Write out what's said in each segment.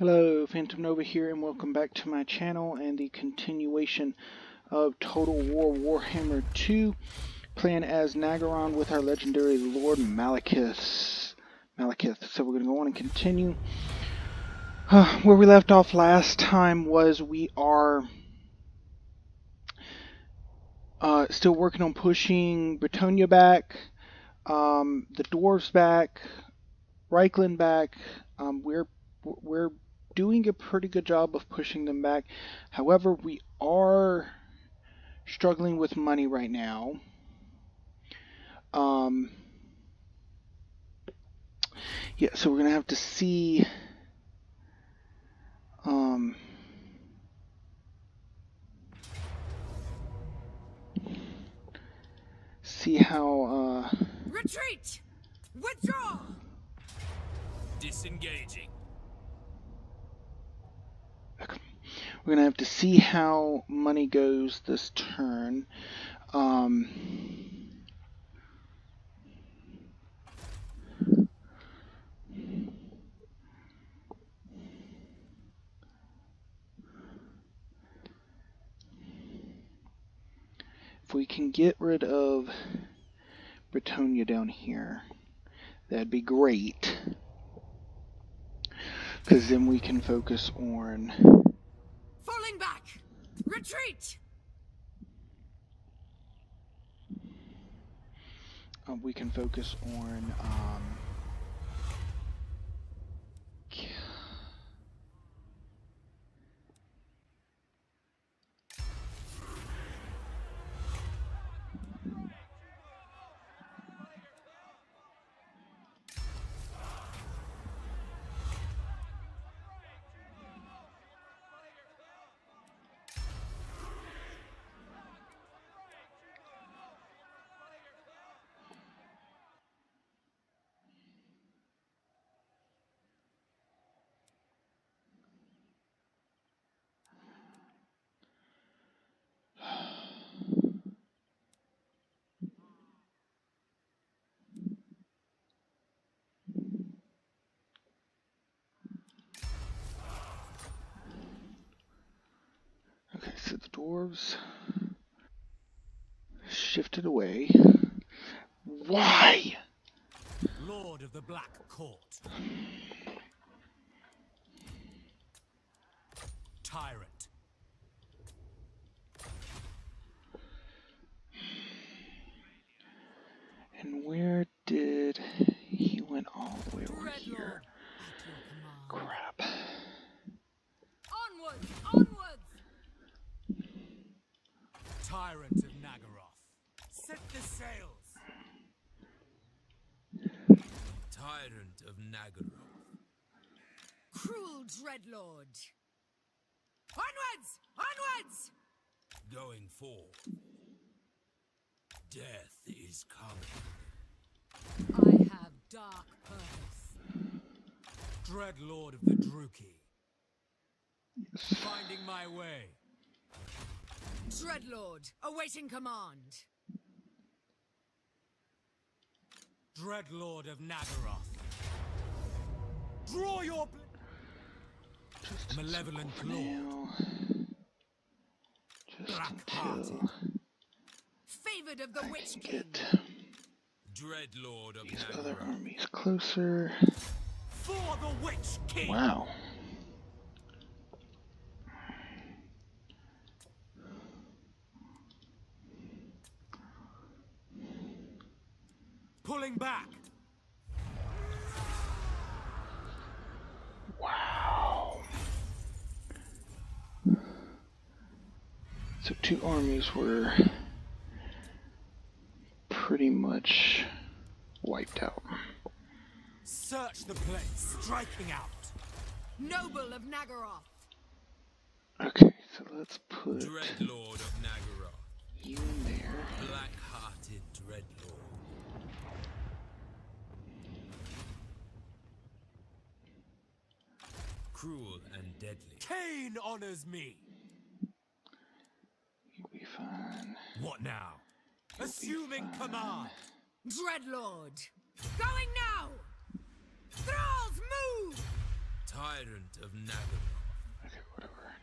Hello, Phantom Nova here, and welcome back to my channel and the continuation of Total War Warhammer 2, playing as Naggaroth with our legendary Lord Malekith. Malekith. So we're going to go on and continue. Uh, where we left off last time was we are uh, still working on pushing Bretonnia back, um, the Dwarves back, Reikland back. Um, we're we're doing a pretty good job of pushing them back. However, we are struggling with money right now. Um, yeah, so we're gonna have to see. Um, see how. Uh, Retreat! Withdraw! Disengaging. We're gonna have to see how money goes this turn. Um, if we can get rid of Bretonnia down here, that'd be great. Because then we can focus on Falling back! Retreat! uh, we can focus on um, Okay, so the dwarves shifted away. Why? Lord of the Black Court. Tyrant. And where did he went all the way over here? Dreadlord, at your command. Crap. Onwards! Onwards! Tyrant of Naggaroth. Set the sails. Tyrant of Naggaroth. Cruel Dreadlord! Onwards! Onwards! Going forth. Death is coming. I have dark purpose. Dreadlord of the Druchii. Finding my way. Dreadlord, awaiting command. Dreadlord of Naggaroth. Draw your bl- Just Malevolent for Lord. Black-hearted. until Favored of the I Witch King. get Dreadlord of these other armies closer. For the Witch King. Wow. Pulling back. So two armies were pretty much wiped out. Search the place. Striking out. Noble of Naggaroth. Okay, so let's put Dreadlord of Naggaroth. you in there. Black-hearted Dreadlord. Cruel and deadly. Khaine honors me. You'll be fine. What now? Assuming command. Dreadlord. Going now! Thralls, move! Tyrant Tyrant of Naggaroth. Okay, whatever.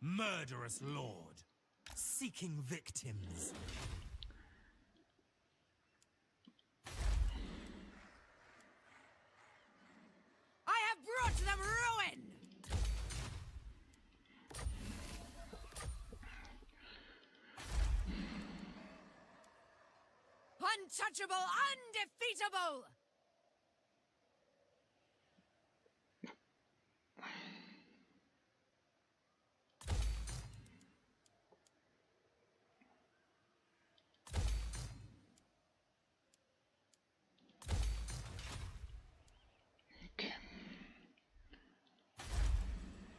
Murderous lord. Seeking victims. I have brought them ruin! Untouchable, undefeatable!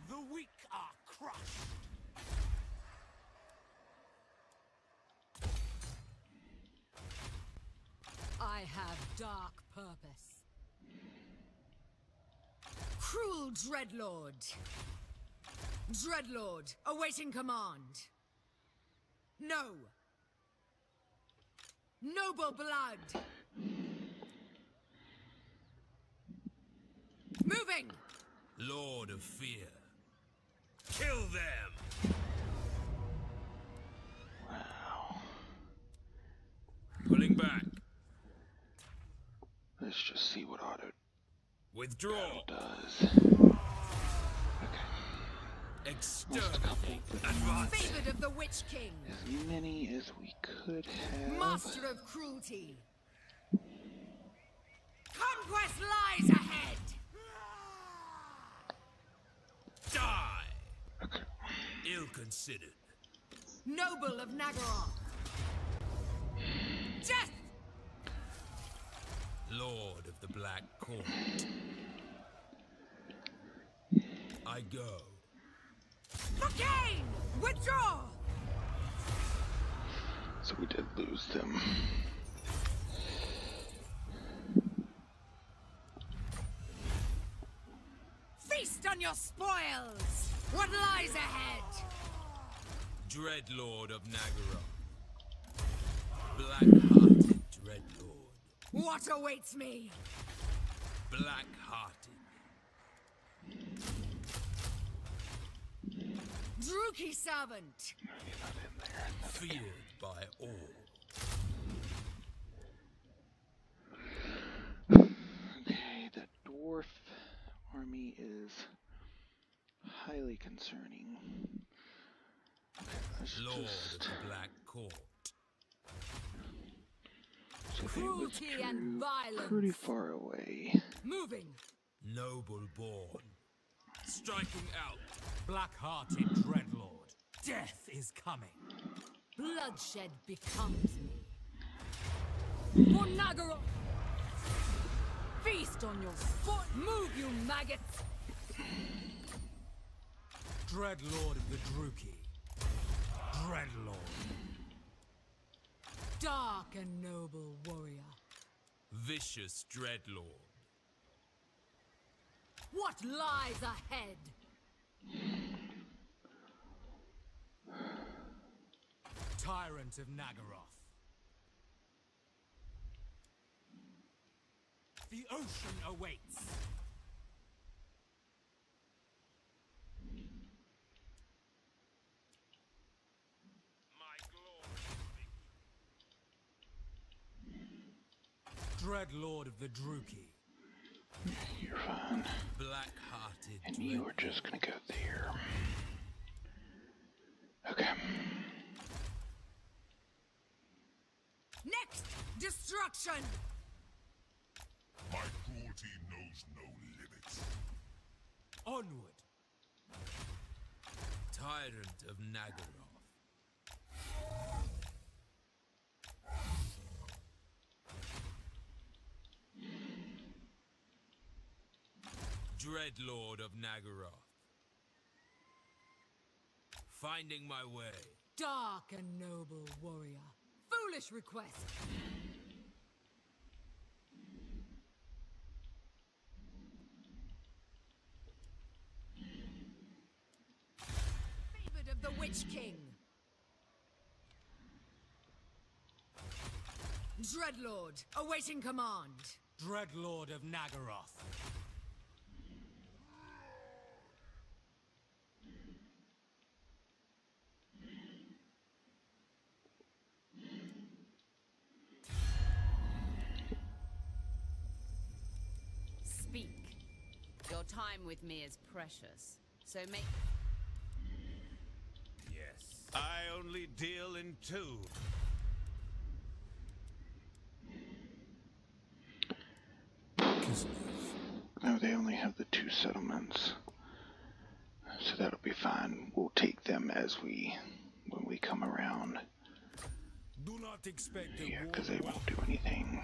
The weak are crushed. I have dark purpose. Cruel Dreadlord. Dreadlord, awaiting command. No. Noble blood. Moving. Lord of Fear. Kill them! Wow. Pulling back. Let's just see what auto Withdraw. does. Okay. Lost Exterminate. a couple, but not Advance. Favored of the Witch King. as many as we could have. Master of cruelty. Conquest lies ahead. Die! Okay. Ill considered. Noble of Naggaroth. Black Court. I go. For gain! Withdraw! So we did lose them. Feast on your spoils! What lies ahead? Dreadlord of Naggaroth. Black-hearted Dreadlord. What awaits me? Black-hearted. Druchii servant! He's not. Feared by all. Okay, the dwarf army is highly concerning. Okay, let's Lord of just the Black Court. So they Cruelty and violence. pretty far away. Moving! Noble born. Striking out. Black-hearted dreadlord. Death is coming. Bloodshed becomes me. For Naggaroth! Feast on your sport! Move, you maggots! Dreadlord of the Druchii. Dreadlord. Dark and noble warrior. Vicious Dreadlord. What lies ahead? Tyrant of Naggaroth. The ocean awaits. Dreadlord of the Druchii. You're fine. Black-hearted And you are just gonna go there. Okay. Next! Destruction! My cruelty knows no limits. Onward. Tyrant of Naggaroth. Dreadlord of Naggaroth. Finding my way. Dark and noble warrior. Foolish request. Favored of the Witch King. Dreadlord, awaiting command. Dreadlord of Naggaroth. Speak. Your time with me is precious. So make Yes. I only deal in two. No, they only have the two settlements. So that'll be fine. We'll take them as we, when we come around Do not expect a here, because they won't do anything.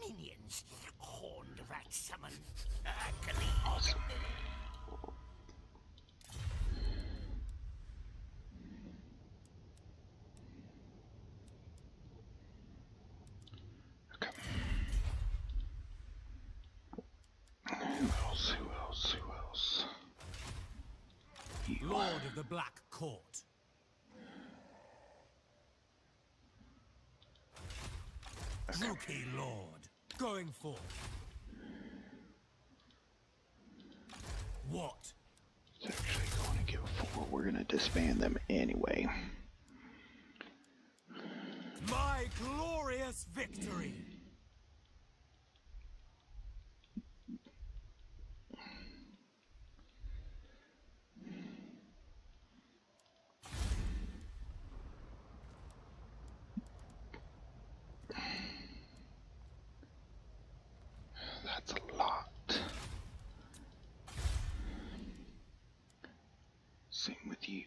Minions, horned rat summon. Awesome. Okay. Who else? Who else? Who else? You. Lord of the Black Court. Druchii Lord. Going forth. What? It's actually going to go forward. We're going to disband them anyway. My glorious victory! That's a lot. Same with you.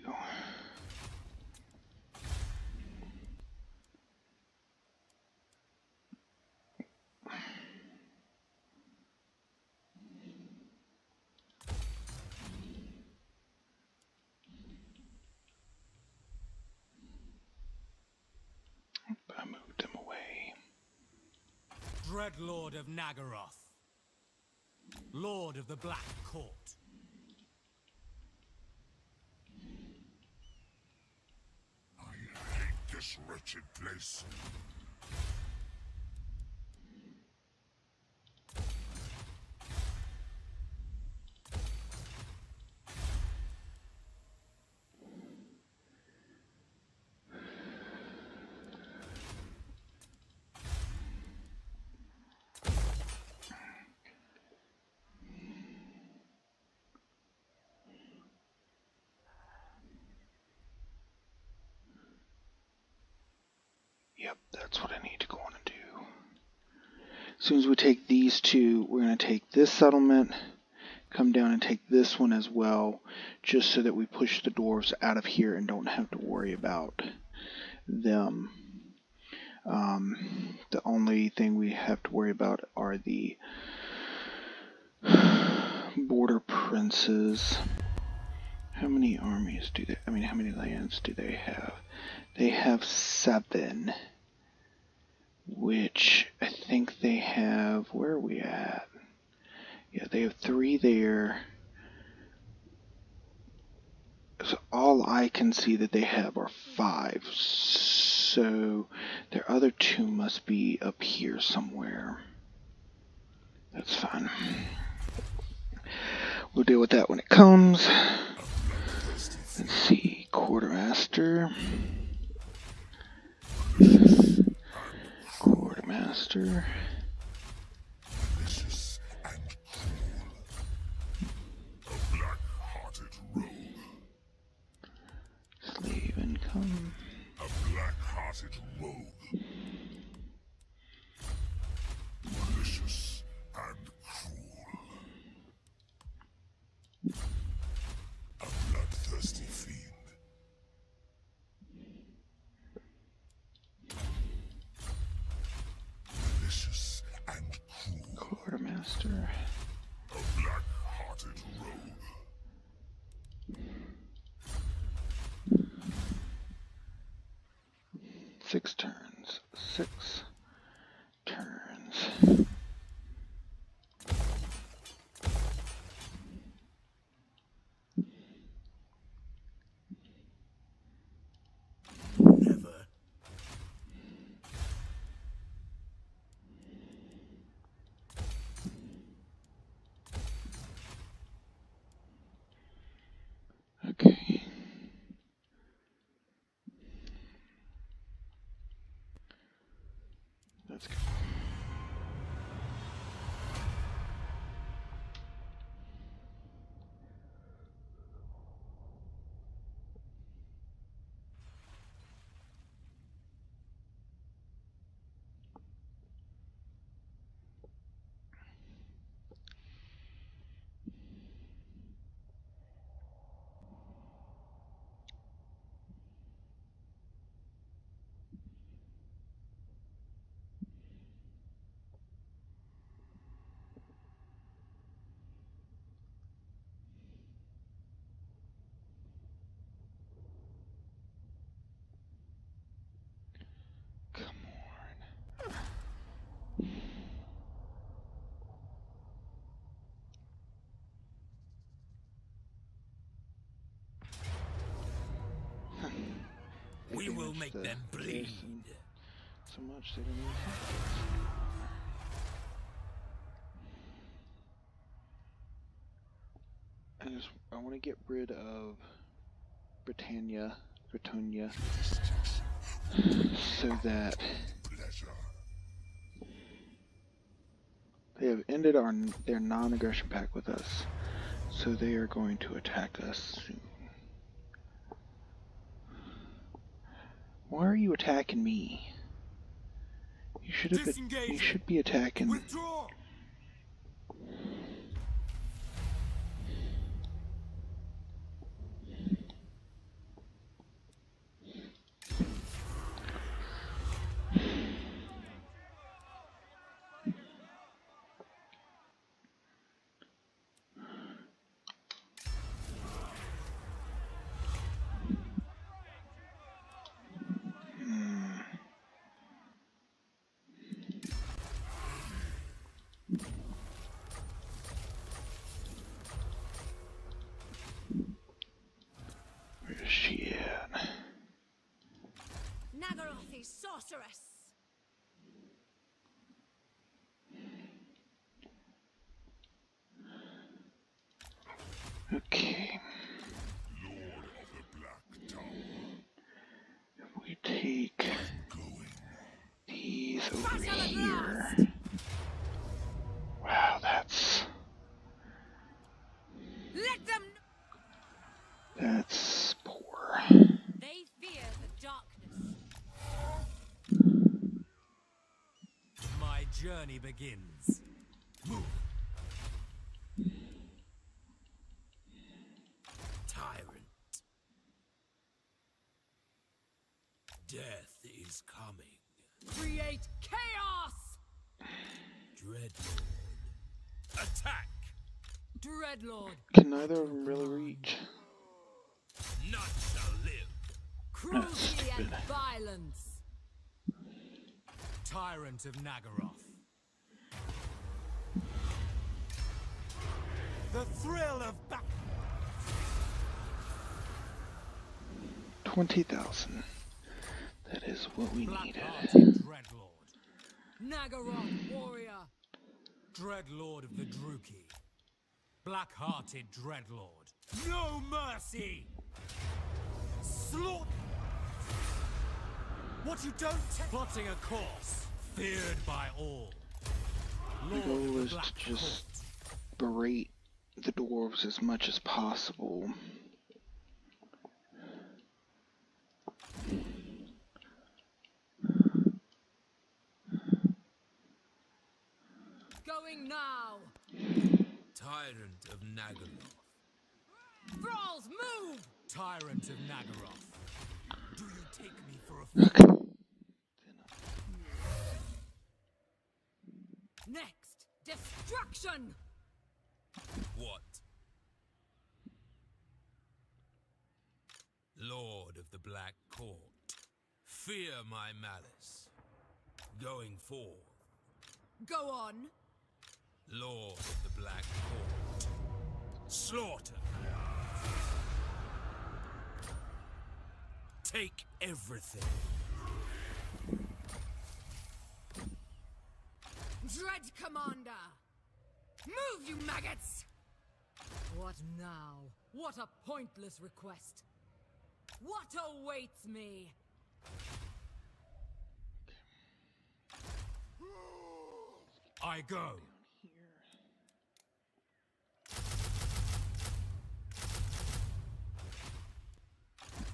I moved them away. Dreadlord of Naggaroth. Lord of the Black Court. I hate this wretched place. Yep, that's what I need to go on and do. As soon as we take these two, we're going to take this settlement, come down and take this one as well, just so that we push the dwarves out of here and don't have to worry about them. Um, the only thing we have to worry about are the border princes. How many armies do they, I mean, how many lands do they have? They have seven, which I think they have. Where are we at? Yeah, they have three there. So all I can see that they have are five. So their other two must be up here somewhere. That's fine. We'll deal with that when it comes. Let's see, quartermaster. Quartermaster. Vicious and. Slave income. A black-hearted rogue. Malicious and cruel. A bloodthirsty fiend. Malicious and cruel. Quartermaster. A black-hearted rogue. Six turns. Six turns. Make the them bleed. so much they don't I just I want to get rid of Bretonnia, Bretonnia, so that they have ended our their non-aggression pact with us, so they are going to attack us soon. Why are you attacking me? You should have. been- You should be attacking. Withdraw! Sorceress! Okay. Lord of the Black Tower. If we take these over here. Wow, that's Let them that's poor. They fear the darkness. My journey begins. Move. Tyrant. Death is coming. Create chaos! Dreadlord. Attack! Dreadlord, Can neither of them really reach? None shall live. cruelty and violence. Tyrant of Naggaroth. The thrill of battle. Twenty thousand. That is what we needed. Black-hearted Dreadlord. Naggaroth warrior. Dreadlord of the Druchii. Black-hearted Dreadlord. No mercy! Slaughter! What you don't Plotting a course, feared by all. The Lord of goal is to just berate the dwarves as much as possible. Going now. Tyrant of Naggaroth. Thralls, move! Tyrant of Naggaroth. Do you take me for a fool? Okay. Next, destruction! What? Lord of the Black Court. Fear my malice. Going forth, Go on. Lord of the Black Court. Slaughter. Take everything. Dread Commander! Move, you maggots! What now? What a pointless request. What awaits me? I go.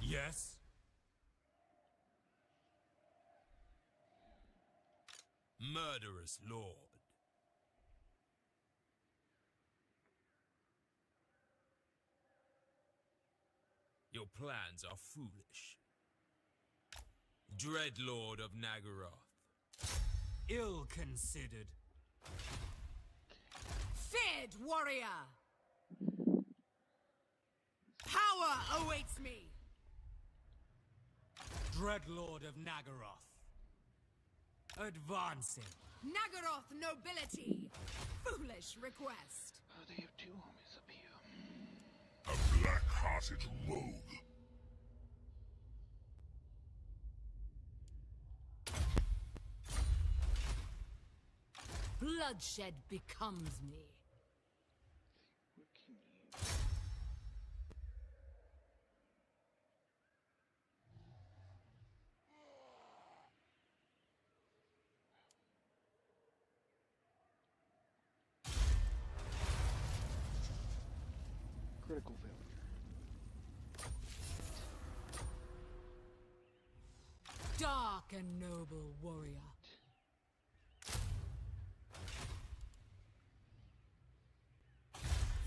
Yes? Murderous Lord. Your plans are foolish. Dreadlord of Naggaroth. Ill considered. Feared warrior! Power awaits me! Dreadlord of Naggaroth. Advancing. Naggaroth nobility! Foolish request! Oh, they have two homies closet rogue. Bloodshed becomes me. a noble warrior.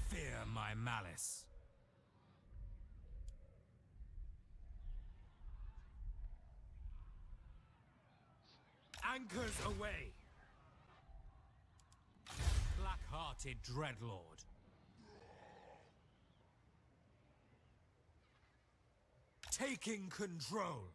Fear my malice. Anchors away! Black-hearted Dreadlord. Taking control!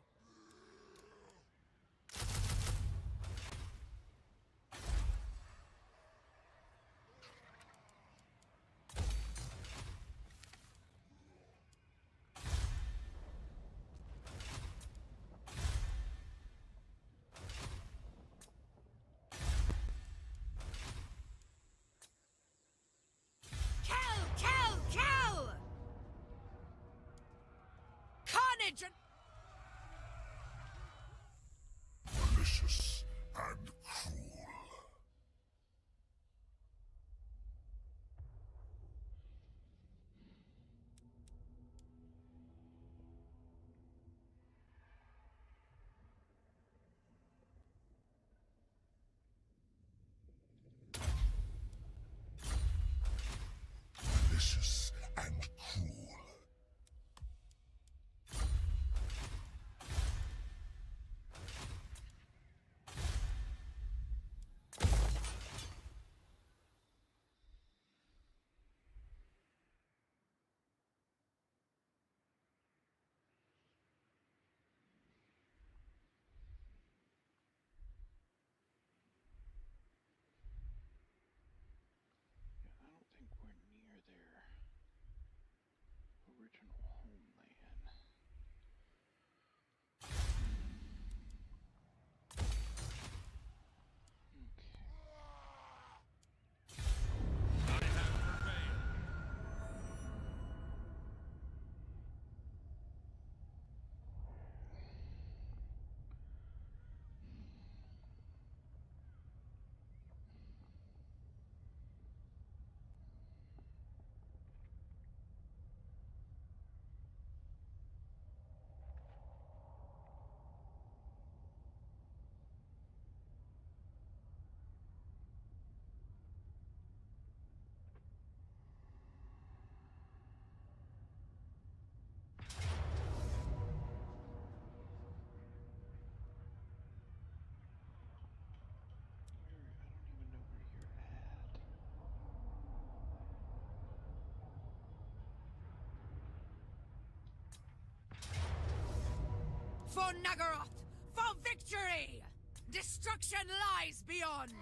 For Naggaroth! For victory! Destruction lies beyond!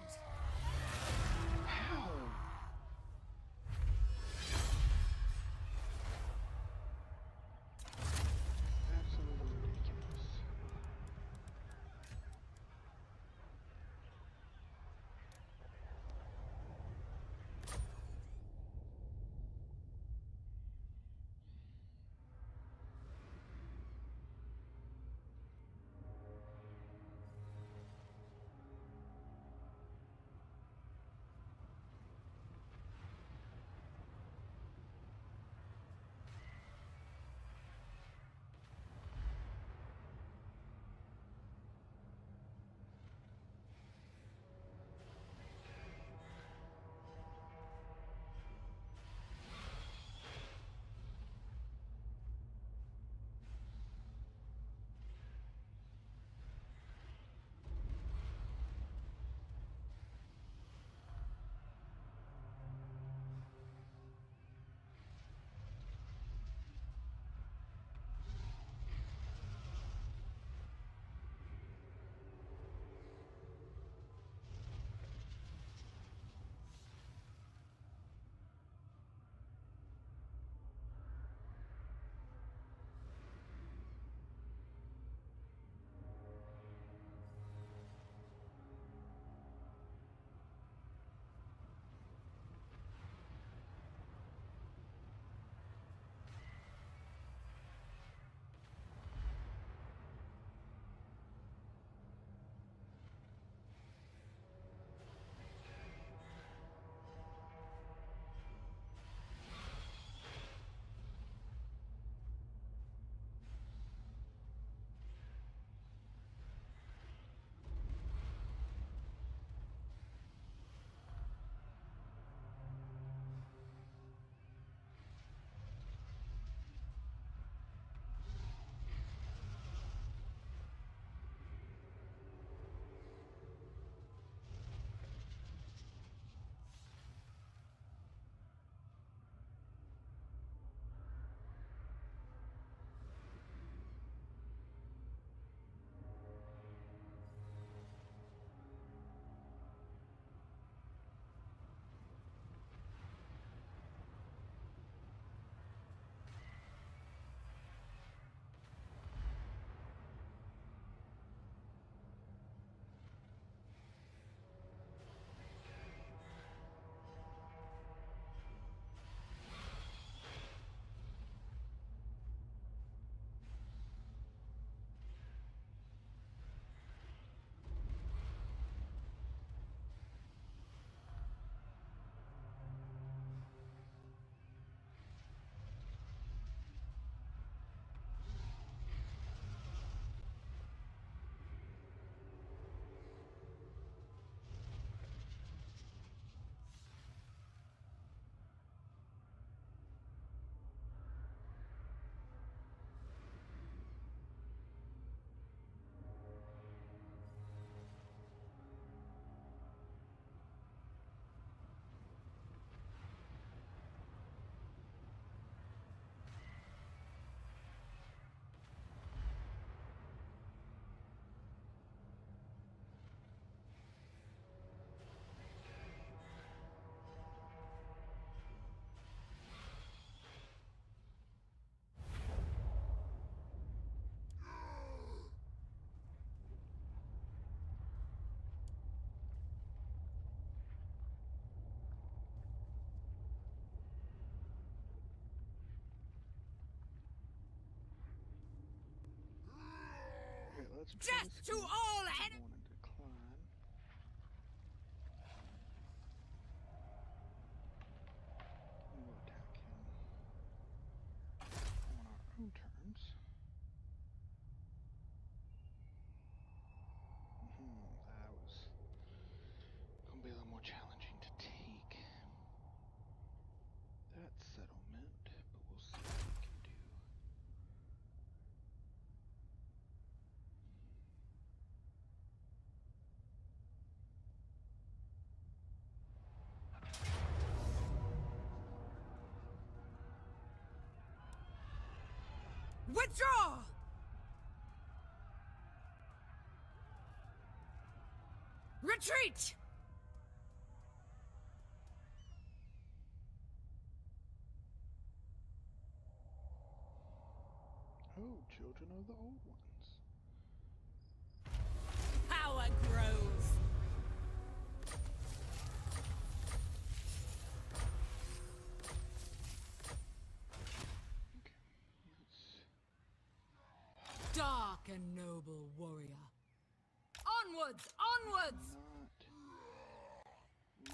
Death to I enemies! want to decline. And We'll attack him on our own terms. Hmm, that was gonna be a little more challenging to take. That settlement, but we'll see what we can do. Withdraw! Retreat! Oh, children of the old ones. And noble warrior. Onwards! Onwards!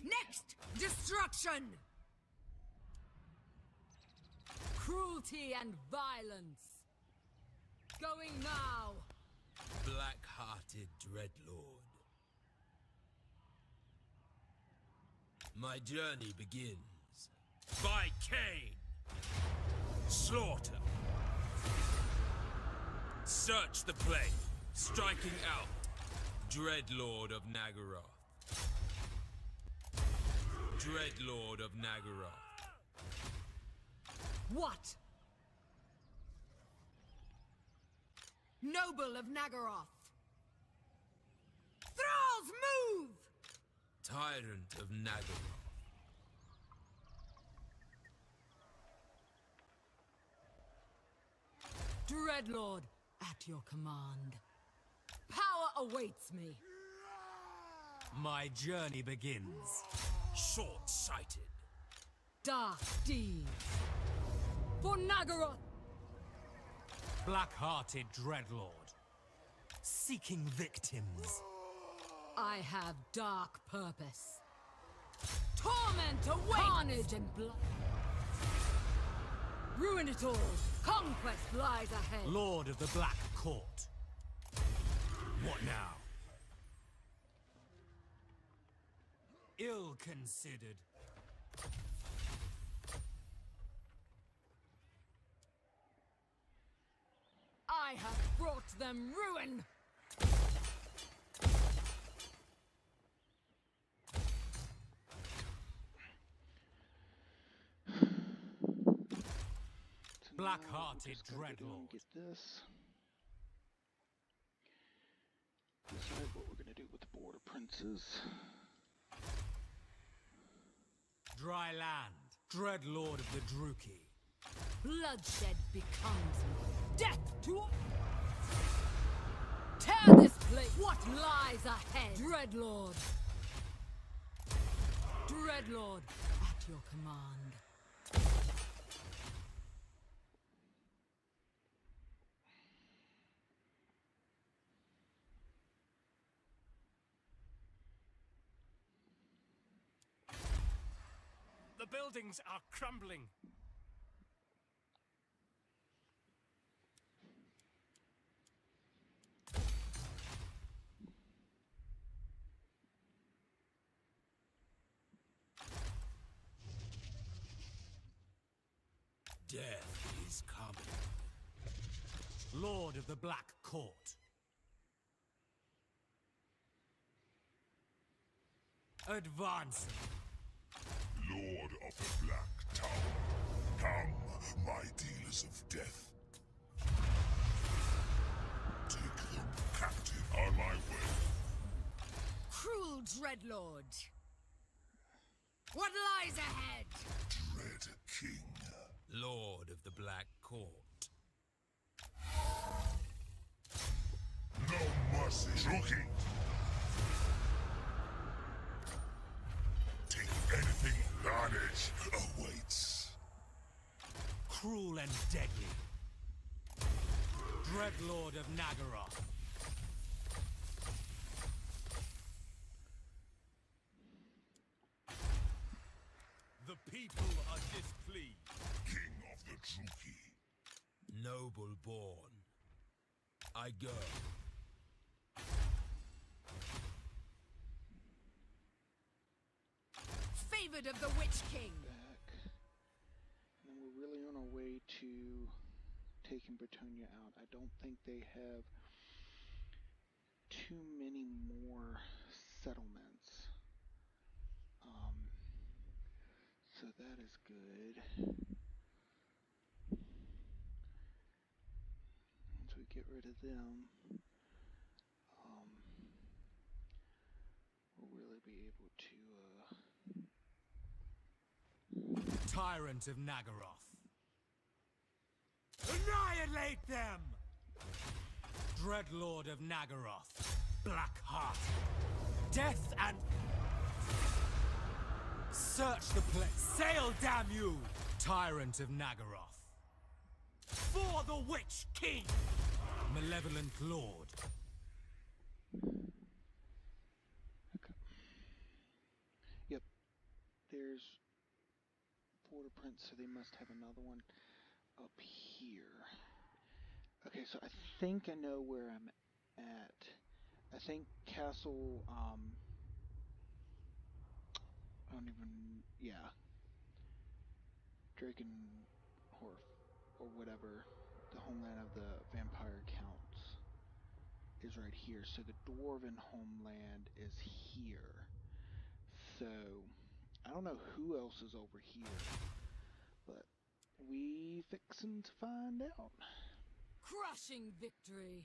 Next! Destruction! Cruelty and violence! Going now! Black-hearted Dreadlord. My journey begins by Khaine. Slaughter. Search the plane, striking out. Dreadlord of Naggaroth. Dreadlord of Naggaroth. What? Noble of Naggaroth! Thralls, move! Tyrant of Naggaroth. Dreadlord, at your command. Power awaits me. My journey begins. Short-sighted. Dark deeds. For Naggaroth! Black-hearted Dreadlord. Seeking victims. I have dark purpose. Torment awaits! Carnage and blood. Ruin it all. Conquest lies ahead. Lord of the Black Court. What now? Ill-considered. I have brought them ruin. Black-hearted we're just gonna go down and Dreadlord. Get this. Decide what we're gonna do with the border princes. Dry land. Dreadlord of the Druchii. Bloodshed becomes. Death to all. Tear this place. What lies ahead? Dreadlord. Dreadlord, at your command. The buildings are crumbling. Death is coming. Lord of the Black Court. Advancing. Lord of the Black Tower. Come, my dealers of death. Take them captive on my way. Cruel Dreadlord. What lies ahead? Dread King. Lord of the Black Court. No mercy. Druchii. carnage awaits. Cruel and deadly. Dreadlord of Naggaroth. The people are displeased. King of the Druchii. Noble born. I go. Favored of the Witch King. back. And then we're really on our way to taking Bretonnia out. I don't think they have too many more settlements. Um, so that is good. Once we get rid of them, um, we'll really be able to, uh, Tyrant of Naggaroth. Annihilate them! Dreadlord of Naggaroth. Black Heart. Death and... Search the place. Sail, damn you! Tyrant of Naggaroth. For the Witch King! Malevolent Lord. Okay. Yep. There's So they must have another one up here. Okay, so I think I know where I'm at. I think Castle, um, I don't even, yeah. Drakenhof, or whatever, the homeland of the vampire counts, is right here. So the Dwarven homeland is here. So, I don't know who else is over here, but we fixin' to find out. Crushing victory.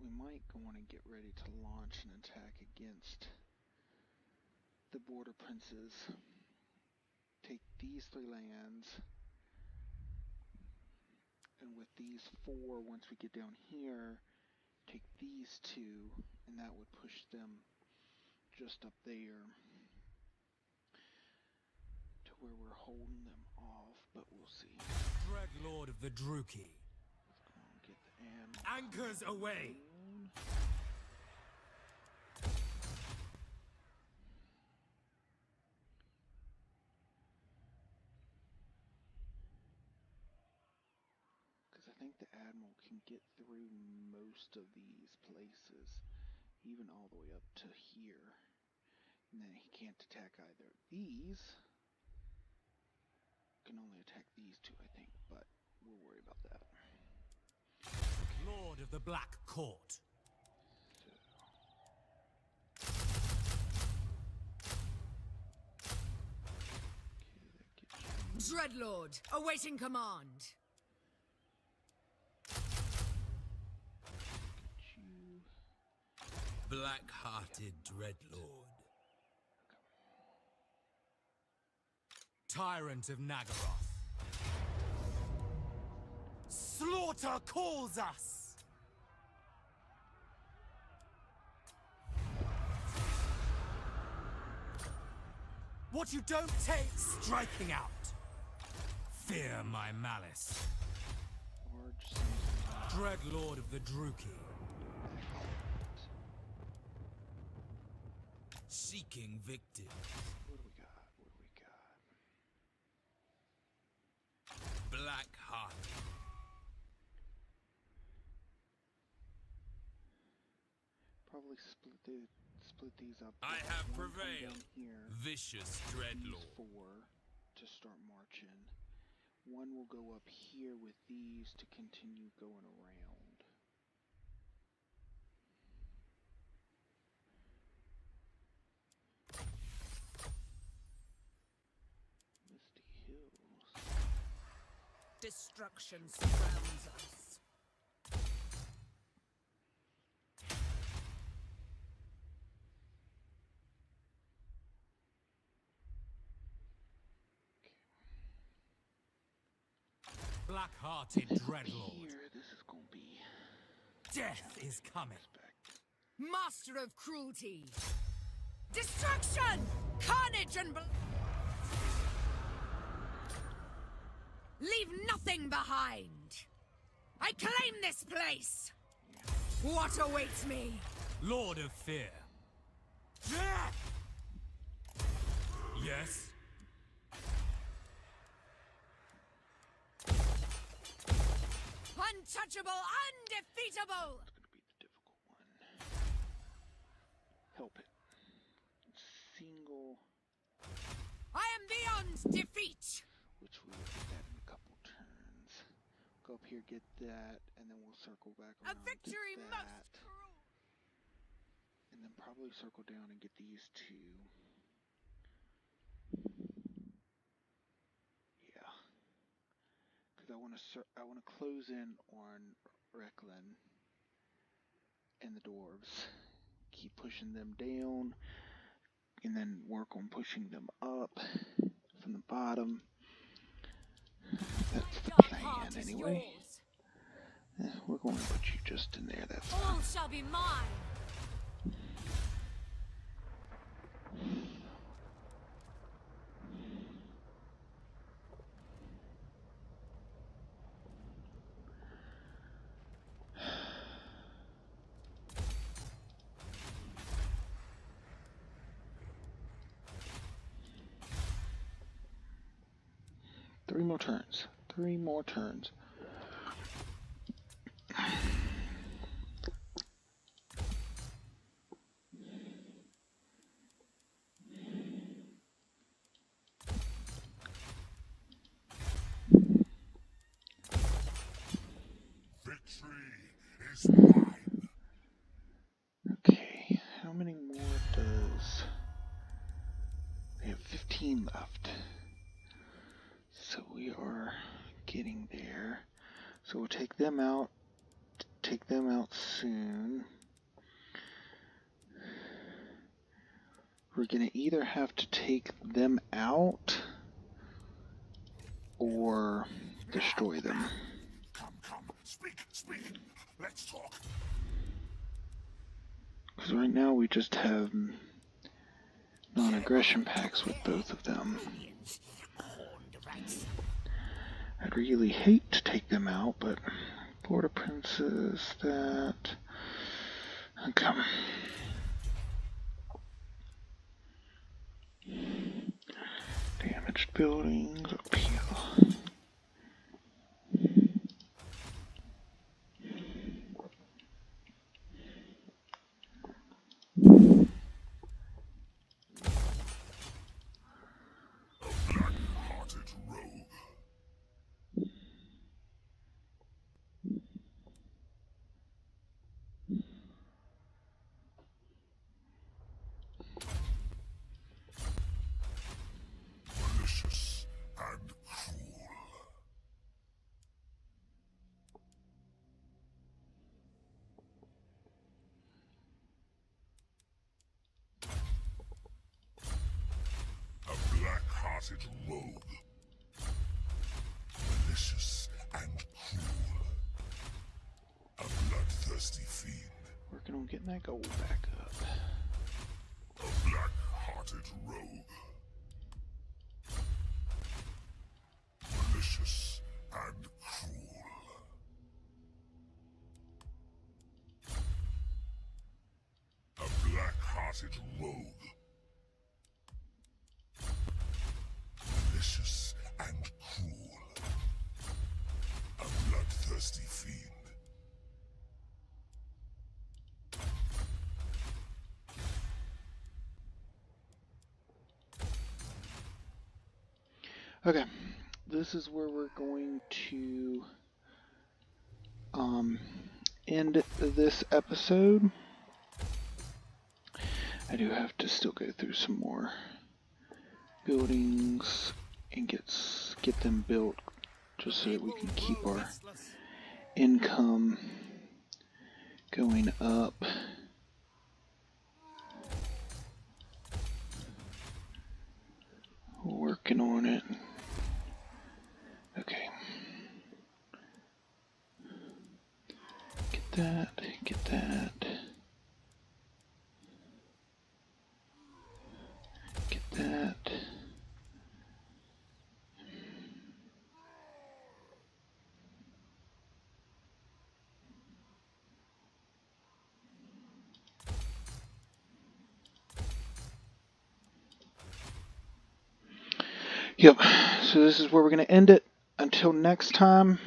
We might go on and get ready to launch an attack against the border princes. Take these three lands. And with these four, once we get down here, take these two, and that would push them just up there to where we're holding them off, but we'll see. Dreadlord of the Druchii. Let's go and get the ammo. Anchors away! Because I think the Admiral can get through most of these places, even all the way up to here. And then he can't attack either of these. Can only attack these two, I think, but we'll worry about that. Lord of the Black Court. So, okay, that gets you. Dreadlord, awaiting command. Black-hearted Dreadlord. Tyrant of Naggaroth. Slaughter calls us! What you don't take, striking out. Fear my malice. Large size Dreadlord of the Druchii. Seeking victims. What do we got? What do we got? Black-hearted. Probably split the split these up. I have prevailed. Here. Vicious Dreadlord. four to start marching. One will go up here with these to continue going around. Destruction surrounds us. Black-hearted Dreadlord. Here, this is gonna be Death is coming. respect. Master of cruelty. Destruction! Carnage and Leave nothing behind. I claim this place. What awaits me? Lord of Fear. Yes? Untouchable, undefeatable! It's gonna be the difficult one. Help it. Single, I am beyond defeat! which we will get that in a couple turns. Go up here, get that, and then we'll circle back A around. victory get most cruel! and then probably circle down and get these two. Yeah, because I want to I want to close in on Reikland and the dwarves. Keep pushing them down, and then work on pushing them up from the bottom. That's the plan, anyway. Eh, we're going to put you just in there. That's fine. All shall be mine! Three more turns. Three more turns. Victory is mine. Okay, how many more does. We have 15 left. So we are getting there. So we'll take out. Take them out soon. We're gonna either have to take them out or destroy them. Come, come, speak, speak. Let's talk. Because right now we just have non aggression packs with both of them. I'd really hate to take them out, but Border princes that. Okay. Damaged buildings up here. Black-hearted rogue. Malicious and cruel. A black-hearted rogue. Malicious and cruel. A bloodthirsty fiend. On getting back up. A black-hearted rogue. Malicious and cruel. A black-hearted rogue. Malicious and cruel. A bloodthirsty fiend. Okay, this is where we're going to um, end this episode. I do have to still go through some more buildings and get get them built just so that we can keep our income going up. Working on it. Okay. Get that, get that. Get that. Yep. So this is where we're going to end it. Until next time,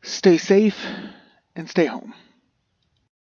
stay safe and stay home.